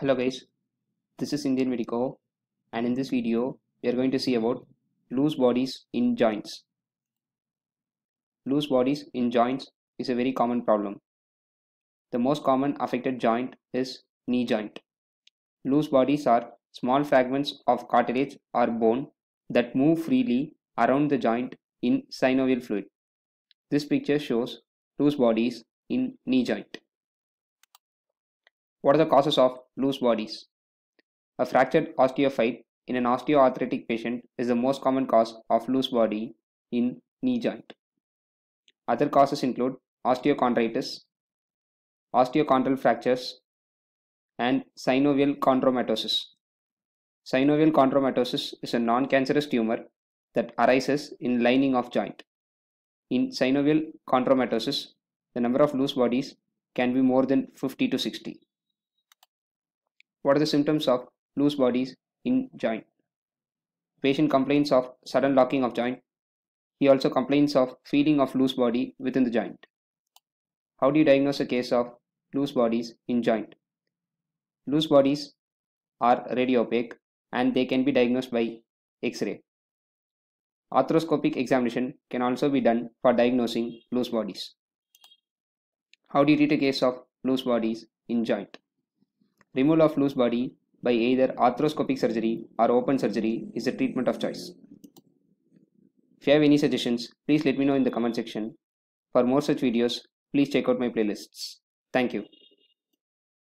Hello guys, this is Indian Medico and in this video we are going to see about loose bodies in joints. Loose bodies in joints is a very common problem. The most common affected joint is knee joint. Loose bodies are small fragments of cartilage or bone that move freely around the joint in synovial fluid. This picture shows loose bodies in knee joint. What are the causes of loose bodies? A fractured osteophyte in an osteoarthritic patient is the most common cause of loose body in knee joint. Other causes include osteochondritis, osteochondral fractures, and synovial chondromatosis. Synovial chondromatosis is a non-cancerous tumor that arises in lining of joint. In synovial chondromatosis, the number of loose bodies can be more than 50 to 60. What are the symptoms of loose bodies in joint? Patient complains of sudden locking of joint. He also complains of feeling of loose body within the joint. How do you diagnose a case of loose bodies in joint? Loose bodies are radiopaque and they can be diagnosed by X-ray. Arthroscopic examination can also be done for diagnosing loose bodies. How do you treat a case of loose bodies in joint? Removal of loose body by either arthroscopic surgery or open surgery is the treatment of choice. If you have any suggestions, please let me know in the comment section. For more such videos, please check out my playlists. Thank you.